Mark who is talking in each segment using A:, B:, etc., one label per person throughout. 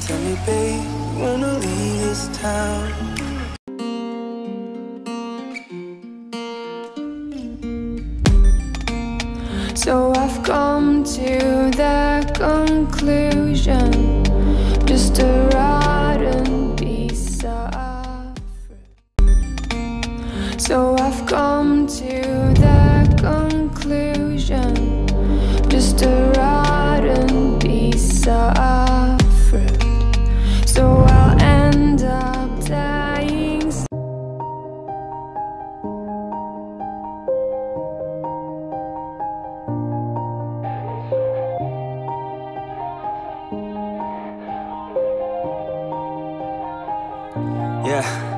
A: Tell me, babe, wanna leave this town? So I've come to the conclusion Just a rotten piece of So I've come to
B: Yeah.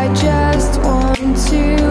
A: I just want to